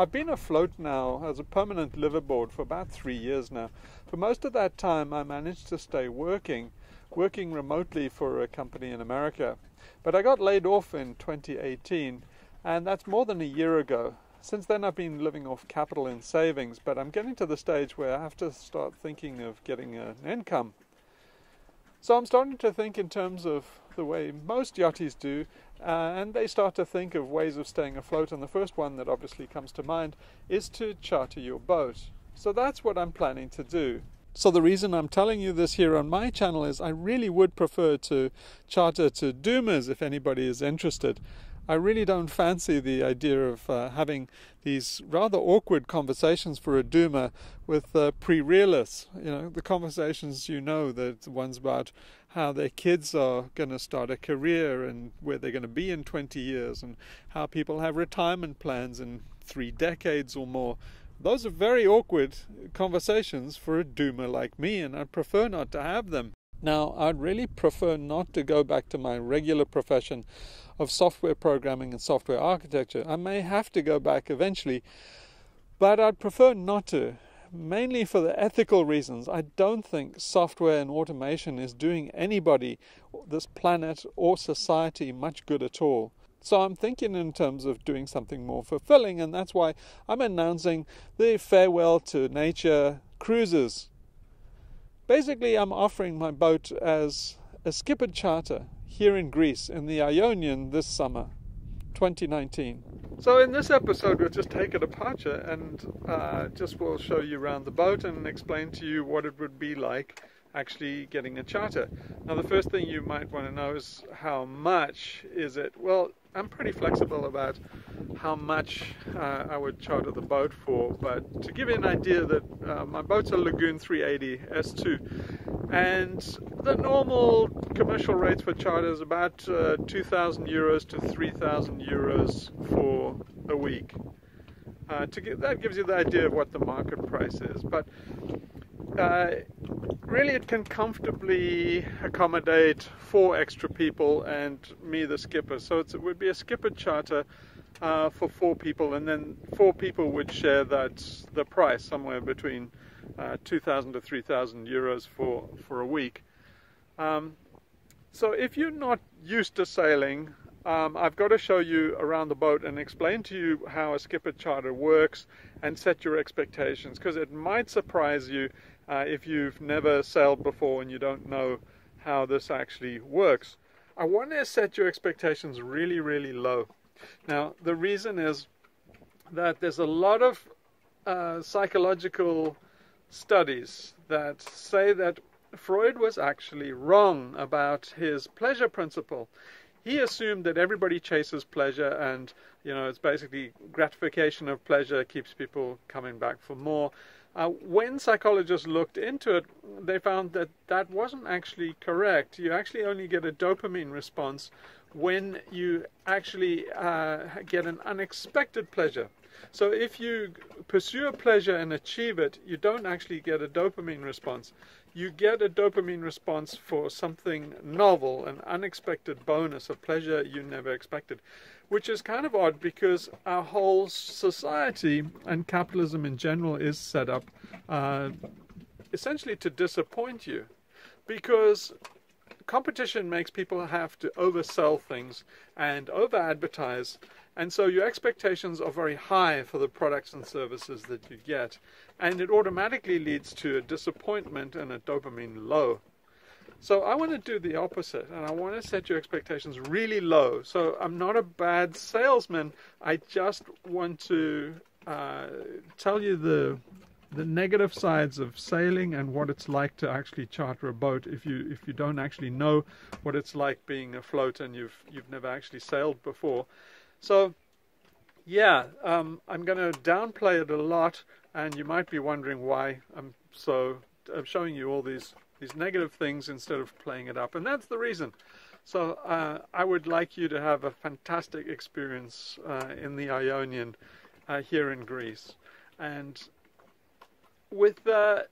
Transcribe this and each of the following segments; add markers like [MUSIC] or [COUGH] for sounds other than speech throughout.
I've been afloat now as a permanent liveaboard for about three years now. For most of that time, I managed to stay working, working remotely for a company in America. But I got laid off in 2018, and that's more than a year ago. Since then, I've been living off capital and savings, but I'm getting to the stage where I have to start thinking of getting an income. So I'm starting to think in terms of the way most yachties do, uh, and they start to think of ways of staying afloat. And the first one that obviously comes to mind is to charter your boat. So that's what I'm planning to do. So the reason I'm telling you this here on my channel is I really would prefer to charter to Doomers if anybody is interested. I really don't fancy the idea of uh, having these rather awkward conversations for a Doomer with uh, pre-realists. You know, the conversations you know, the ones about how their kids are going to start a career and where they're going to be in 20 years and how people have retirement plans in three decades or more. Those are very awkward conversations for a Doomer like me, and I'd prefer not to have them. Now, I'd really prefer not to go back to my regular profession of software programming and software architecture. I may have to go back eventually, but I'd prefer not to, mainly for the ethical reasons. I don't think software and automation is doing anybody, this planet, or society much good at all. So I'm thinking in terms of doing something more fulfilling, and that's why I'm announcing the Farewell to Nature cruises Basically, I'm offering my boat as a skippered charter here in Greece in the Ionian this summer, 2019. So in this episode, we'll just take a departure and uh, just will show you around the boat and explain to you what it would be like actually getting a charter. Now, the first thing you might want to know is how much is it? Well, I'm pretty flexible about how much uh, I would charter the boat for, but to give you an idea that uh, my boat's a Lagoon 380 S2, and the normal commercial rates for charter is about uh, 2,000 euros to 3,000 euros for a week. Uh, to get, that gives you the idea of what the market price is, but uh, really it can comfortably accommodate four extra people and me the skipper so it would be a skipper charter uh, for four people and then four people would share that the price somewhere between uh, 2000 to 3000 euros for for a week um, so if you're not used to sailing um, I've got to show you around the boat and explain to you how a skipper charter works and set your expectations because it might surprise you uh, if you've never sailed before and you don't know how this actually works. I want to set your expectations really, really low. Now, the reason is that there's a lot of uh, psychological studies that say that Freud was actually wrong about his pleasure principle. He assumed that everybody chases pleasure and, you know, it's basically gratification of pleasure keeps people coming back for more. Uh, when psychologists looked into it, they found that that wasn't actually correct. You actually only get a dopamine response when you actually uh, get an unexpected pleasure. So if you pursue a pleasure and achieve it, you don't actually get a dopamine response. You get a dopamine response for something novel, an unexpected bonus, a pleasure you never expected which is kind of odd because our whole society and capitalism in general is set up uh, essentially to disappoint you. Because competition makes people have to oversell things and over advertise and so your expectations are very high for the products and services that you get and it automatically leads to a disappointment and a dopamine low so I want to do the opposite, and I want to set your expectations really low. So I'm not a bad salesman. I just want to uh, tell you the the negative sides of sailing and what it's like to actually charter a boat if you if you don't actually know what it's like being afloat and you've you've never actually sailed before. So yeah, um, I'm going to downplay it a lot, and you might be wondering why I'm so I'm showing you all these these negative things instead of playing it up. And that's the reason. So uh, I would like you to have a fantastic experience uh, in the Ionian uh, here in Greece. And with uh,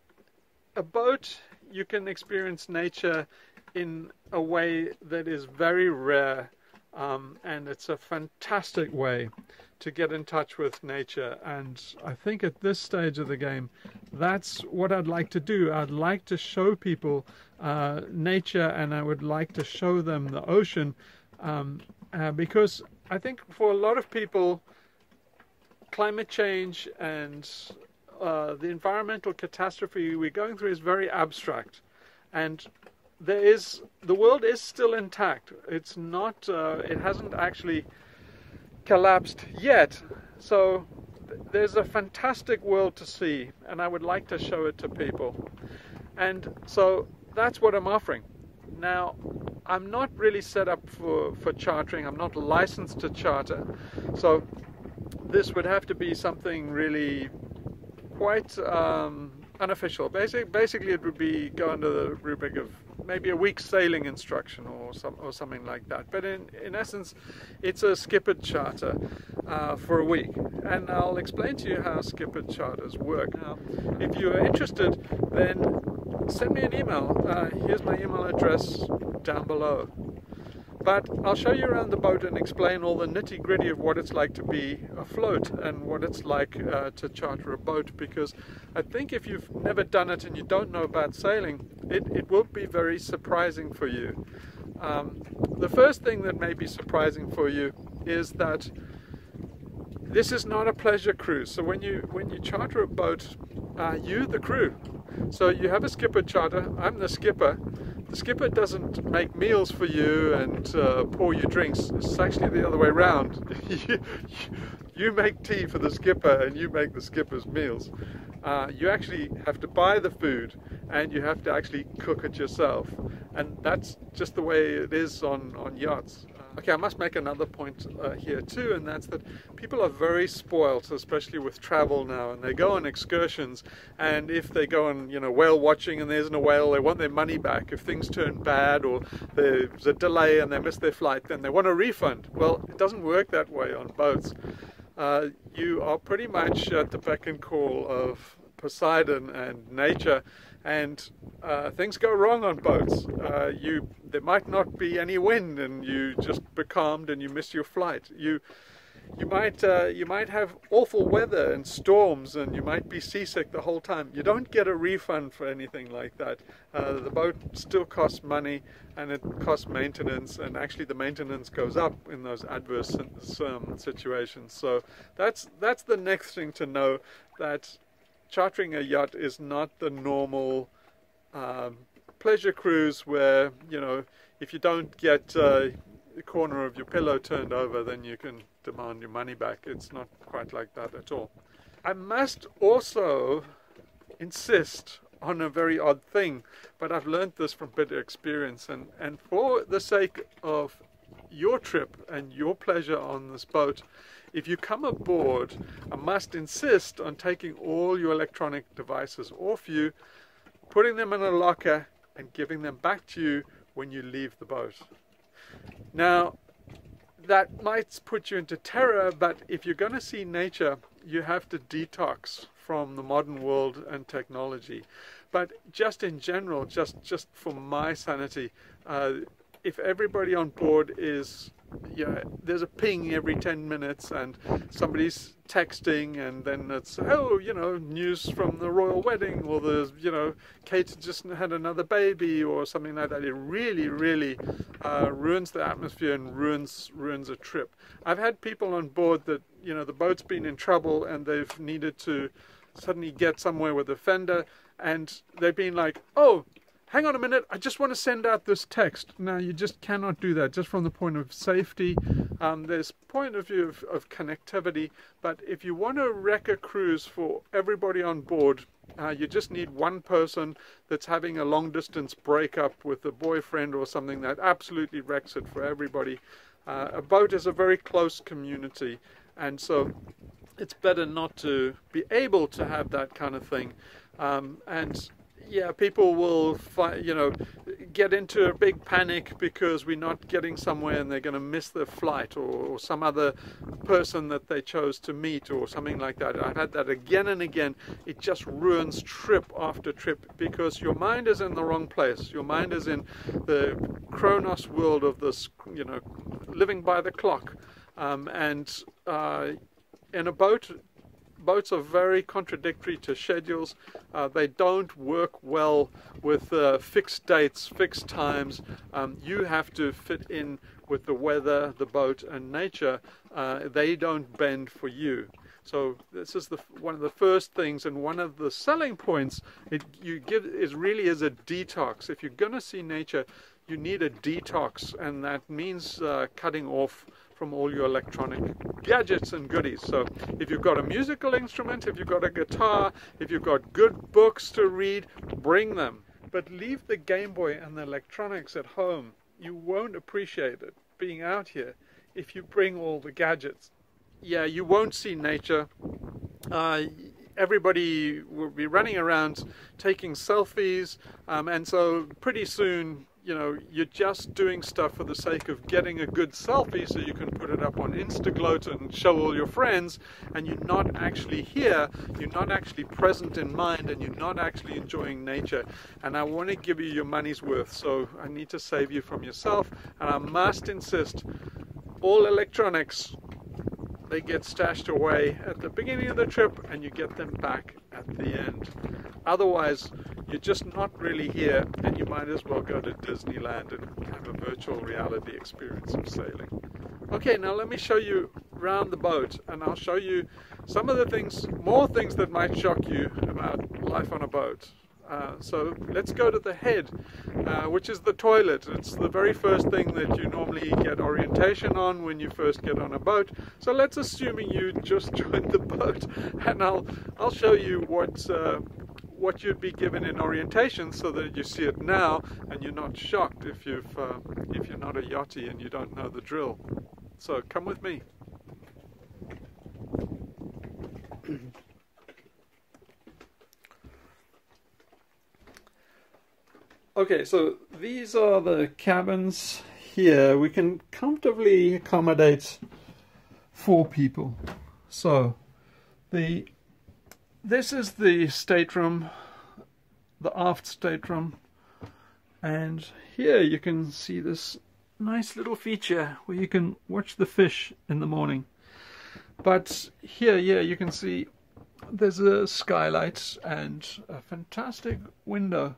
a boat, you can experience nature in a way that is very rare Um, and it's a fantastic way to get in touch with nature. And I think at this stage of the game, that's what I'd like to do. I'd like to show people uh, nature and I would like to show them the ocean um, uh, because I think for a lot of people, climate change and uh, the environmental catastrophe we're going through is very abstract. And there is the world is still intact. It's not. Uh, it hasn't actually collapsed yet. So th- there's a fantastic world to see, and I would like to show it to people. And so that's what I'm offering. Now, I'm not really set up for, for chartering. I'm not licensed to charter. So this would have to be something really quite um, unofficial. Basic, basically, it would be go under the rubric of maybe a week's sailing instruction or some or something like that. But in in essence, it's a skippered charter uh, for a week, and I'll explain to you how skippered charters work. Now, if you are interested, then send me an email. Uh, here's my email address down below. But I'll show you around the boat and explain all the nitty gritty of what it's like to be afloat and what it's like uh, to charter a boat because I think if you've never done it and you don't know about sailing, it, it will be very surprising for you. Um, the first thing that may be surprising for you is that this is not a pleasure cruise. So when you when you charter a boat, uh, you the crew. So you have a skipper charter. I'm the skipper the skipper doesn't make meals for you and uh, pour you drinks. It's actually the other way around. [LAUGHS] you, make tea for the skipper and you make the skipper's meals. Uh, you actually have to buy the food and you have to actually cook it yourself. And that's just the way it is on, on yachts. Okay, I must make another point uh, here too, and that's that people are very spoilt, especially with travel now, and they go on excursions, and if they go on, you know, whale watching and there isn't a whale, they want their money back. If things turn bad or there's a delay and they miss their flight, then they want a refund. Well, it doesn't work that way on boats. Uh, you are pretty much at the beck and call of Poseidon and nature, and uh, things go wrong on boats. Uh, you there might not be any wind, and you just becalmed and you miss your flight. You you might uh, you might have awful weather and storms, and you might be seasick the whole time. You don't get a refund for anything like that. Uh, the boat still costs money, and it costs maintenance, and actually the maintenance goes up in those adverse um, situations. So that's that's the next thing to know that chartering a yacht is not the normal um, pleasure cruise where you know if you don't get uh, the corner of your pillow turned over, then you can demand your money back. It's not quite like that at all. I must also insist on a very odd thing, but I've learned this from bitter experience, and, and for the sake of your trip and your pleasure on this boat, if you come aboard, I must insist on taking all your electronic devices off you, putting them in a locker, and giving them back to you when you leave the boat. Now, that might put you into terror, but if you're going to see nature, you have to detox from the modern world and technology. But just in general, just just for my sanity, uh, if everybody on board is you know, there's a ping every 10 minutes and somebody's texting and then it's oh you know news from the royal wedding or there's you know Kate just had another baby or something like that. It really really uh, ruins the atmosphere and ruins ruins a trip. I've had people on board that you know the boat's been in trouble and they've needed to suddenly get somewhere with a fender and they've been like oh hang on a minute, I just want to send out this text. Now, you just cannot do that, just from the point of safety. Um, there's point of view of, of, connectivity, but if you want to wreck a cruise for everybody on board, uh, you just need one person that's having a long distance breakup with a boyfriend or something that absolutely wrecks it for everybody. Uh, a boat is a very close community, and so it's better not to be able to have that kind of thing. Um, and yeah, people will, you know, get into a big panic because we're not getting somewhere and they're going to miss their flight or, or, some other person that they chose to meet or something like that. I've had that again and again. It just ruins trip after trip because your mind is in the wrong place. Your mind is in the Chronos world of this, you know, living by the clock. Um, and uh, in a boat, boats are very contradictory to schedules. Uh, they don't work well with uh, fixed dates, fixed times. Um, you have to fit in with the weather, the boat, and nature. Uh, they don't bend for you. So this is the one of the first things, and one of the selling points it you give is really is a detox. If you're going to see nature, you need a detox, and that means uh, cutting off from all your electronic gadgets and goodies. So if you've got a musical instrument, if you've got a guitar, if you've got good books to read, bring them. But leave the Game Boy and the electronics at home. You won't appreciate it being out here if you bring all the gadgets. Yeah, you won't see nature. Uh, everybody will be running around taking selfies, um, and so pretty soon you know, you're just doing stuff for the sake of getting a good selfie so you can put it up on Instagloat and show all your friends, and you're not actually here, you're not actually present in mind, and you're not actually enjoying nature. And I want to give you your money's worth, so I need to save you from yourself, and I must insist all electronics they get stashed away at the beginning of the trip and you get them back at the end. Otherwise, you're just not really here and you might as well go to Disneyland and have a virtual reality experience of sailing. Okay, now let me show you around the boat and I'll show you some of the things, more things that might shock you about life on a boat. Uh, so let's go to the head, uh, which is the toilet. It's the very first thing that you normally get orientation on when you first get on a boat. So let's assuming you just [LAUGHS] joined the boat, and I'll I'll show you what uh, what you'd be given in orientation so that you see it now and you're not shocked if you've uh, if you're not a yachty and you don't know the drill. So come with me. [CLEARS THROAT] Okay, so these are the cabins here. We can comfortably accommodate four people. So the this is the stateroom, the aft stateroom, and here you can see this nice little feature where you can watch the fish in the morning. But here, yeah, you can see there's a skylight and a fantastic window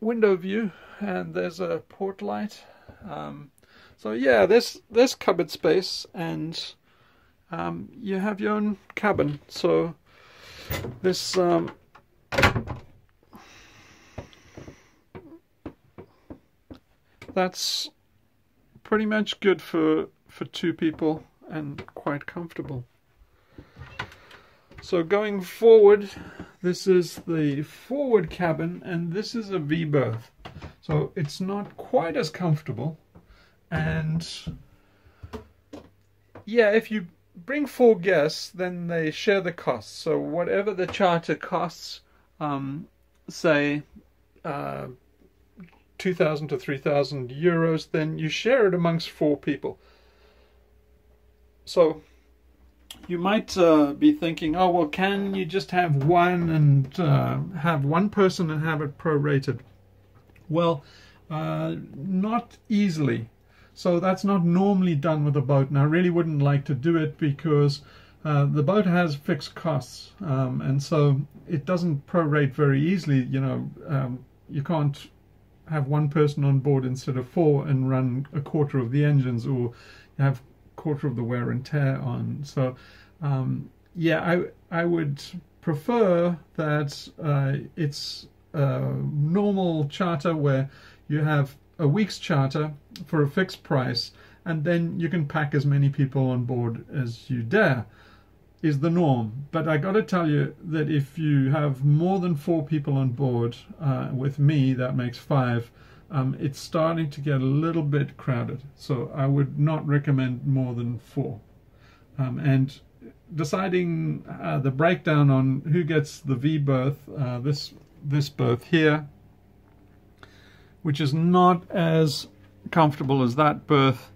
window view and there's a port light. Um, so yeah there's there's cupboard space and um, you have your own cabin. So this um, that's pretty much good for for two people and quite comfortable so going forward this is the forward cabin and this is a V-berth. So it's not quite as comfortable and yeah, if you bring four guests, then they share the costs. So whatever the charter costs, um, say uh, 2,000 to 3,000 euros, then you share it amongst four people. So you might uh, be thinking, oh, well, can you just have one and uh, have one person and have it prorated? Well, uh, not easily. So that's not normally done with a boat, and I really wouldn't like to do it because uh, the boat has fixed costs, um, and so it doesn't prorate very easily. You know, um, you can't have one person on board instead of four and run a quarter of the engines, or have quarter of the wear and tear on. So, um, yeah, I I would prefer that uh, it's a normal charter where you have a week's charter for a fixed price, and then you can pack as many people on board as you dare. Is the norm, but I got to tell you that if you have more than four people on board, uh, with me, that makes five um, it's starting to get a little bit crowded. So I would not recommend more than four. Um, and deciding uh, the breakdown on who gets the V berth, uh, this this berth here, which is not as comfortable as that berth.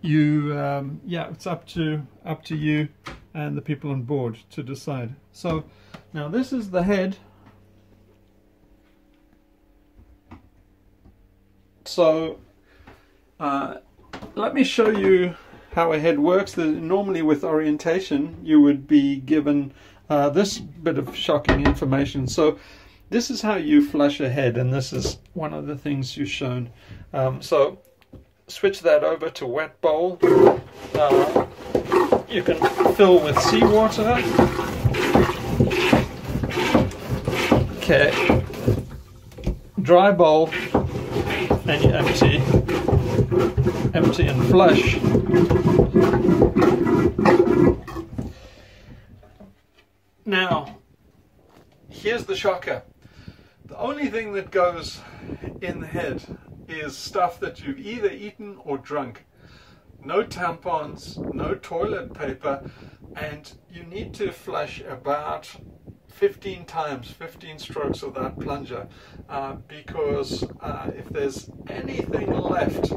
You, um, yeah, it's up to up to you and the people on board to decide. So now this is the head so uh, let me show you how a head works. The, normally with orientation you would be given uh, this bit of shocking information. So this is how you flush a head and this is one of the things you've shown. Um, so switch that over to wet bowl. Uh, you can fill with seawater. Okay. Dry bowl and you empty, empty and flush. Now, here's the shocker. The only thing that goes in the head is stuff that you've either eaten or drunk. No tampons, no toilet paper, and you need to flush about 15 times, 15 strokes of that plunger, uh, because uh, if there's anything left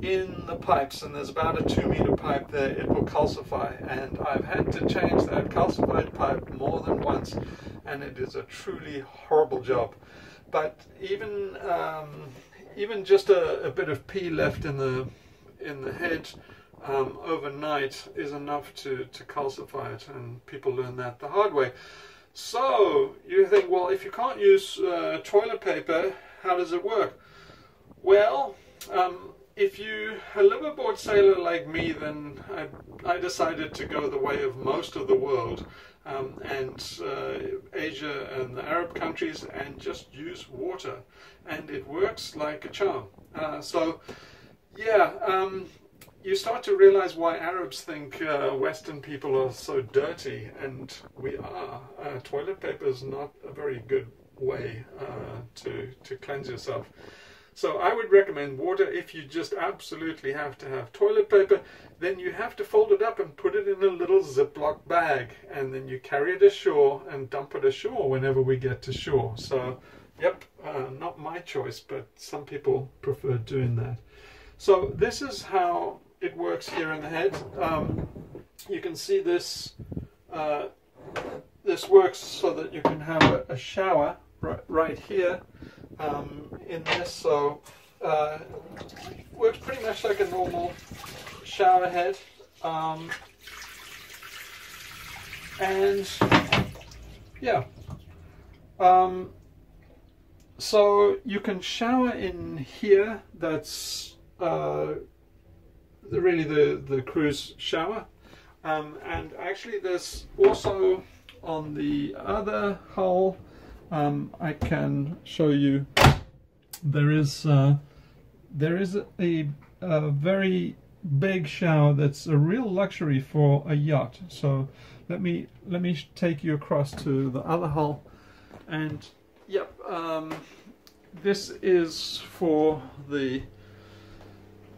in the pipes, and there's about a two meter pipe there, it will calcify. And I've had to change that calcified pipe more than once, and it is a truly horrible job. But even um, even just a, a, bit of pee left in the in the head um, overnight is enough to, to calcify it, and people learn that the hard way. So you think, well, if you can't use uh, toilet paper, how does it work? Well, um, if you a liveaboard sailor like me, then I, I, decided to go the way of most of the world um, and uh, Asia and the Arab countries and just use water, and it works like a charm. Uh, so, yeah, um, you start to realize why Arabs think uh, Western people are so dirty, and we are. Uh, toilet paper is not a very good way uh, to to cleanse yourself. So I would recommend water if you just absolutely have to have toilet paper. Then you have to fold it up and put it in a little Ziploc bag, and then you carry it ashore and dump it ashore whenever we get to shore. So, yep, uh, not my choice, but some people prefer doing that. So this is how it works here in the head. Um, you can see this uh, this works so that you can have a, a shower right, right here um, in this. So uh, works pretty much like a normal shower head. Um, and yeah. Um, so you can shower in here. That's uh, the, really the, the cruise shower. Um, and actually there's also on the other hull, um, I can show you there is uh, there is a, a very big shower that's a real luxury for a yacht. So let me let me take you across to the other hull, and yep, um, this is for the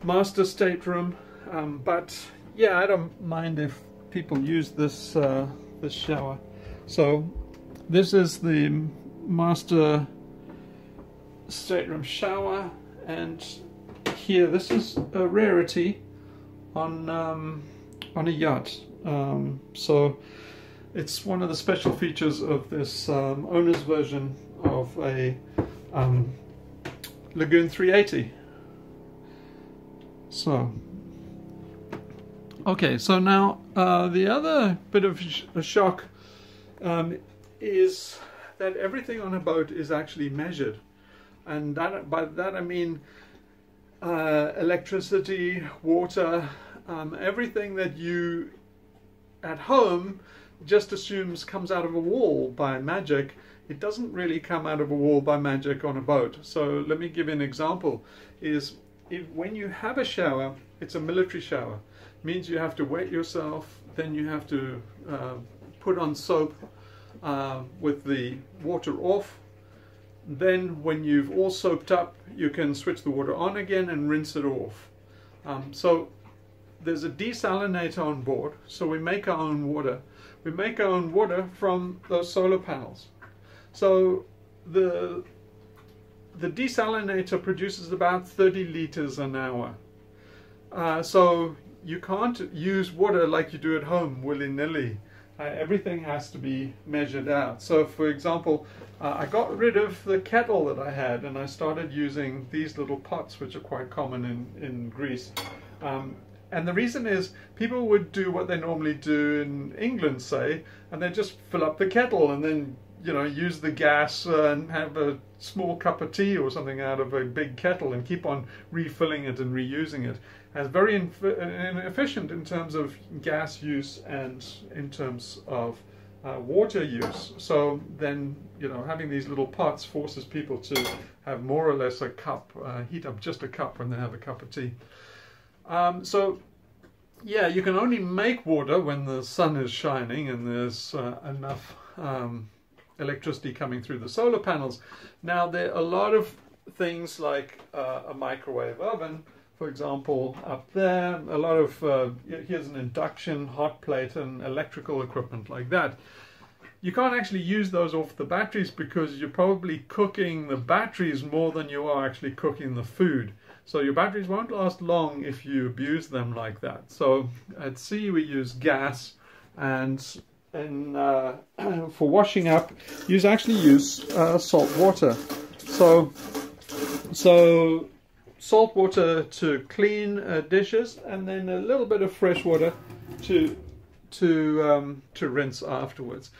master stateroom um, but yeah I don't mind if people use this uh, this shower. So this is the master stateroom shower and here this is a rarity on um, on a yacht. Um, so it's one of the special features of this um, owner's version of a um, Lagoon 380 so, okay, so now uh, the other bit of sh a shock um, is that everything on a boat is actually measured. And that, by that I mean uh, electricity, water, um, everything that you at home just assumes comes out of a wall by magic. It doesn't really come out of a wall by magic on a boat. So let me give you an example. Is if, when you have a shower, it's a military shower. It means you have to wet yourself, then you have to uh, put on soap uh, with the water off. Then when you've all soaped up, you can switch the water on again and rinse it off. Um, so there's a desalinator on board, so we make our own water. We make our own water from those solar panels. So the the desalinator produces about 30 liters an hour. Uh, so you can't use water like you do at home willy-nilly. uh, everything has to be measured out. So, for example, uh, I got rid of the kettle that I had and I started using these little pots, which are quite common in, in Greece. Um, and the reason is people would do what they normally do in England, say, and they just fill up the kettle and then you know use the gas and have a small cup of tea or something out of a big kettle and keep on refilling it and reusing it. It's very inefficient in terms of gas use and in terms of uh, water use. So then, you know, having these little pots forces people to have more or less a cup, uh, heat up just a cup when they have a cup of tea. Um, so, yeah, you can only make water when the sun is shining and there's uh, enough um, electricity coming through the solar panels. Now, there are a lot of things like uh, a microwave oven, for example, up there, a lot of, uh, here's an induction hot plate and electrical equipment like that. You can't actually use those off the batteries because you're probably cooking the batteries more than you are actually cooking the food. So your batteries won't last long if you abuse them like that. So at sea we use gas and and uh, [CLEARS THROAT] for washing up you actually use uh, salt water. So so salt water to clean uh, dishes and then a little bit of fresh water to to um, to rinse afterwards.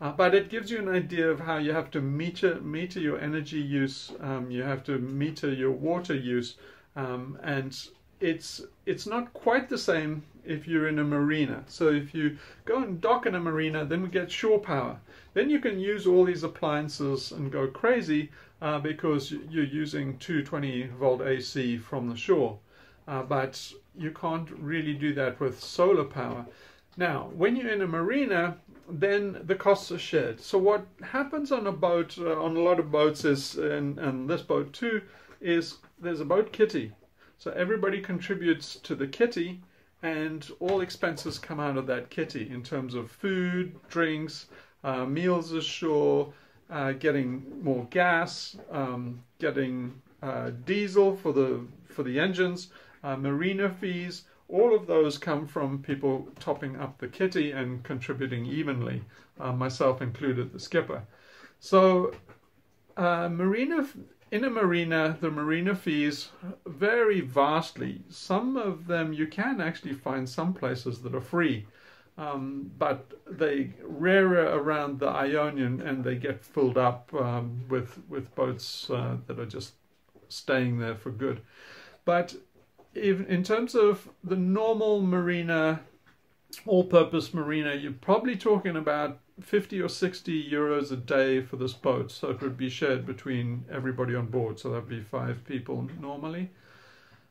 Uh, but it gives you an idea of how you have to meter meter your energy use. Um, you have to meter your water use, um, and it's it's not quite the same if you're in a marina. So if you go and dock in a marina, then we get shore power. Then you can use all these appliances and go crazy uh, because you're using 220 volt AC from the shore. Uh, but you can't really do that with solar power. Now, when you're in a marina, then the costs are shared. So what happens on a boat, uh, on a lot of boats is, and, and this boat too, is there's a boat kitty. So everybody contributes to the kitty and all expenses come out of that kitty in terms of food, drinks, uh, meals ashore, uh, getting more gas, um, getting uh, diesel for the for the engines, uh, marina fees, all of those come from people topping up the kitty and contributing evenly, uh, myself included, the skipper. So, uh, marina in a marina, the marina fees vary vastly. Some of them you can actually find some places that are free, um, but they rarer around the Ionian and they get filled up um, with with boats uh, that are just staying there for good. But if, in terms of the normal marina, all-purpose marina, you're probably talking about 50 or 60 euros a day for this boat. So it would be shared between everybody on board. So that'd be five people normally.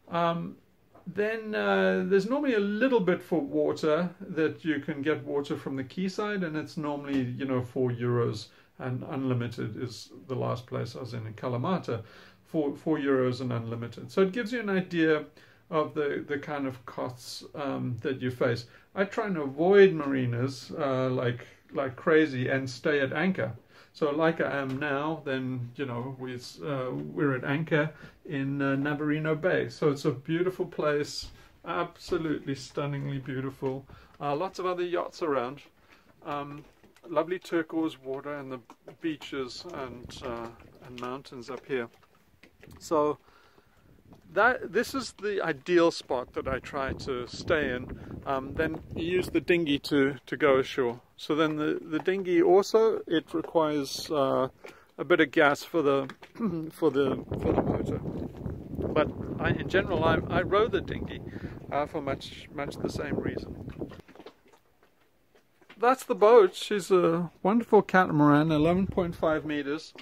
Um, then uh, there's normally a little bit for water that you can get water from the quayside, and it's normally you know four euros and unlimited is the last place I was in in Kalamata, four four euros and unlimited. So it gives you an idea of the, the kind of costs um, that you face. I try and avoid marinas uh, like like crazy and stay at anchor. So like I am now, then you know we uh, we're at anchor in uh, Navarino Bay. So it's a beautiful place, absolutely stunningly beautiful. Uh, lots of other yachts around. Um, lovely turquoise water and the beaches and uh, and mountains up here. So that this is the ideal spot that I try to stay in. Um, then use the dinghy to, to go ashore. So then the, the dinghy also it requires uh, a bit of gas for the [CLEARS THROAT] for the for the motor. But I, in general, I, I row the dinghy uh, for much much the same reason. That's the boat. She's a wonderful catamaran, 11.5 meters,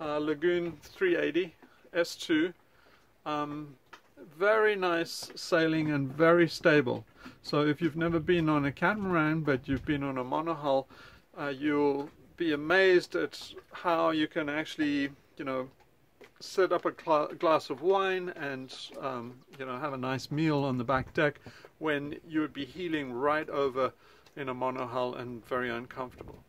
uh, Lagoon 380 S2. Um, very nice sailing and very stable. So if you've never been on a catamaran but you've been on a monohull, uh, you'll be amazed at how you can actually, you know, set up a glass of wine and, um, you know, have a nice meal on the back deck when you would be heeling right over in a monohull and very uncomfortable.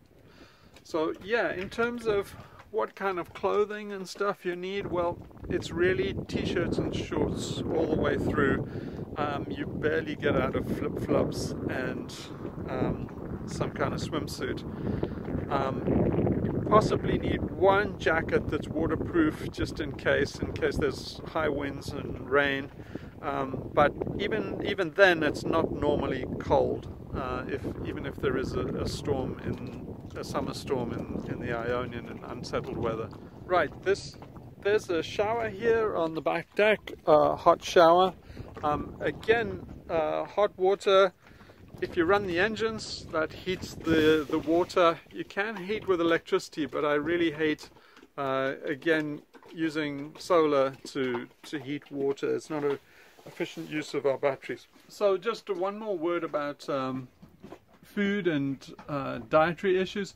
So yeah, in terms of what kind of clothing and stuff you need, well, it's really t-shirts and shorts all the way through. um, you barely get out of flip flops and um, some kind of swimsuit. Um, you possibly need one jacket that's waterproof just in case, in case there's high winds and rain. Um, but even even then, it's not normally cold. Uh, if even if there is a, a, storm in a summer storm in, in the Ionian and unsettled weather. Right, this there's a shower here on the back deck, uh, hot shower. Um, again, uh, hot water. If you run the engines, that heats the the water. You can heat with electricity, but I really hate uh, again using solar to to heat water. It's not a efficient use of our batteries. So just one more word about um, food and uh, dietary issues.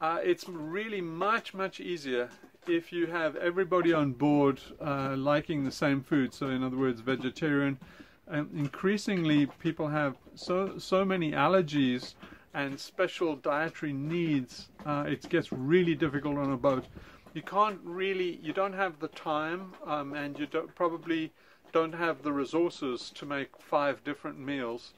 Uh, it's really much, much easier if you have everybody on board uh, liking the same food. So in other words, vegetarian. And increasingly, people have so so many allergies and special dietary needs. Uh, it gets really difficult on a boat. You can't really, you don't have the time, um, and you don't probably don't have the resources to make five different meals,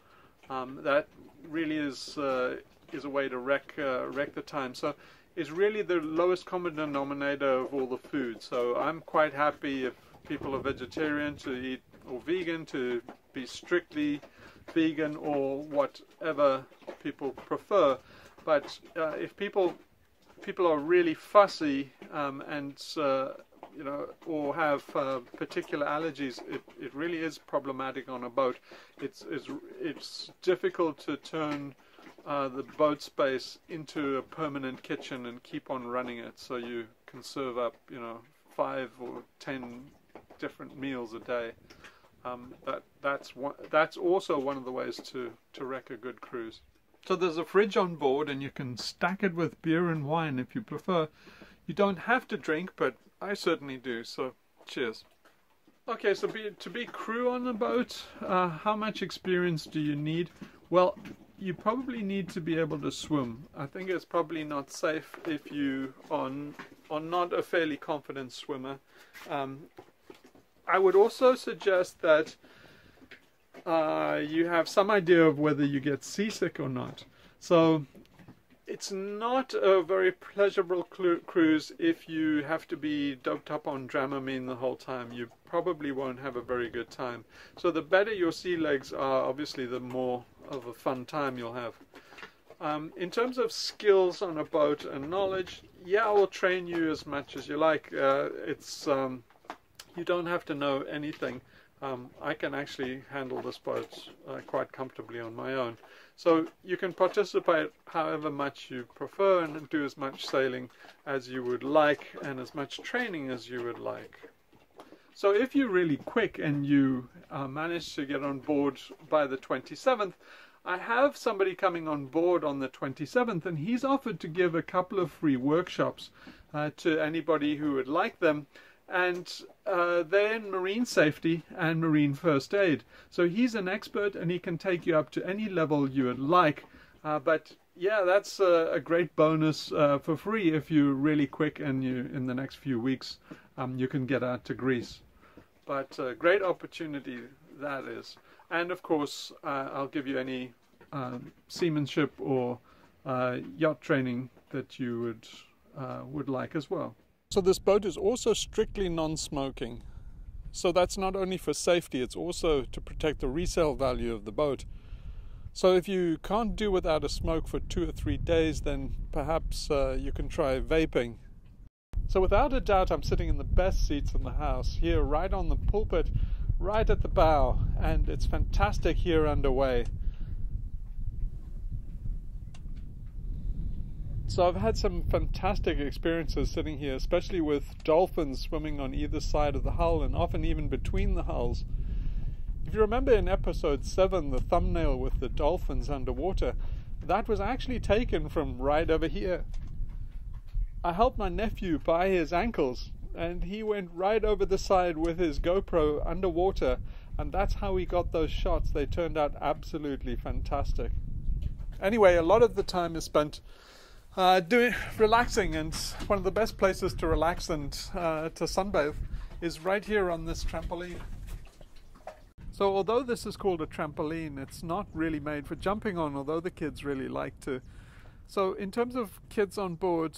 um, that really is uh, is a way to wreck uh, wreck the time. So it's really the lowest common denominator of all the food. So I'm quite happy if people are vegetarian to eat or vegan to be strictly vegan or whatever people prefer. But uh, if people people are really fussy um, and uh, you know, or have uh, particular allergies, it, it really is problematic on a boat. It's it's, it's difficult to turn uh, the boat space into a permanent kitchen and keep on running it, so you can serve up, you know, five or ten different meals a day. Um, that that's one, that's also one of the ways to to wreck a good cruise. So there's a fridge on board, and you can stack it with beer and wine if you prefer. You don't have to drink, but I certainly do, so cheers. Okay, so be, to be crew on a boat, uh, how much experience do you need? Well, you probably need to be able to swim. I think it's probably not safe if you are, are not a fairly confident swimmer. Um, I would also suggest that uh, you have some idea of whether you get seasick or not. So it's not a very pleasurable cruise if you have to be doped up on Dramamine the whole time. You probably won't have a very good time. So the better your sea legs are, obviously, the more of a fun time you'll have. Um, in terms of skills on a boat and knowledge, yeah, I will train you as much as you like. Uh, it's um, you don't have to know anything. Um, I can actually handle this boat uh, quite comfortably on my own. So you can participate however much you prefer and do as much sailing as you would like and as much training as you would like. So if you're really quick and you uh, manage to get on board by the 27th, I have somebody coming on board on the 27th and he's offered to give a couple of free workshops uh, to anybody who would like them and uh, marine safety and marine first aid. So he's an expert and he can take you up to any level you would like. Uh, but yeah, that's a, a great bonus uh, for free if you're really quick and you in the next few weeks um, you can get out to Greece. But uh, great opportunity that is. And of course, uh, I'll give you any um, seamanship or uh, yacht training that you would would like as well. So this boat is also strictly non-smoking. So that's not only for safety, it's also to protect the resale value of the boat. So if you can't do without a smoke for two or three days, then perhaps uh, you can try vaping. So without a doubt, I'm sitting in the best seats in the house, here right on the pulpit, right at the bow, and it's fantastic here underway. So I've had some fantastic experiences sitting here, especially with dolphins swimming on either side of the hull and often even between the hulls. If you remember in episode 7, the thumbnail with the dolphins underwater, that was actually taken from right over here. I helped my nephew by his ankles, and he went right over the side with his GoPro underwater, and that's how he got those shots. They turned out absolutely fantastic. Anyway, a lot of the time is spent uh, doing relaxing, and one of the best places to relax and uh, to sunbathe is right here on this trampoline. So although this is called a trampoline, it's not really made for jumping on, although the kids really like to. So in terms of kids on board,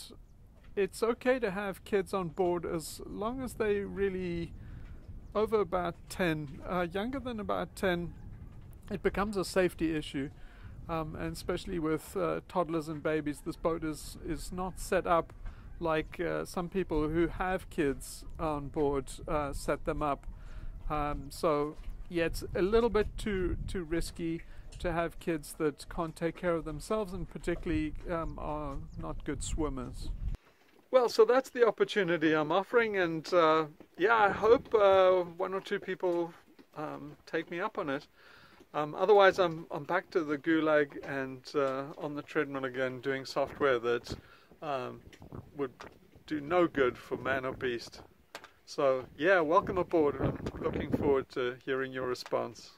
it's okay to have kids on board as long as they really over about 10, uh, younger than about 10, it becomes a safety issue. Um, and especially with uh, toddlers and babies, this boat is, is not set up like uh, some people who have kids on board uh, set them up. Um, so yeah, it's a little bit too too risky to have kids that can't take care of themselves and particularly um, are not good swimmers. Well, so that's the opportunity I'm offering, and uh, yeah, I hope uh, one or two people um, take me up on it. Um, otherwise, I'm I'm back to the gulag and uh, on the treadmill again, doing software that um, would do no good for man or beast. So, yeah, welcome aboard. I'm looking forward to hearing your response.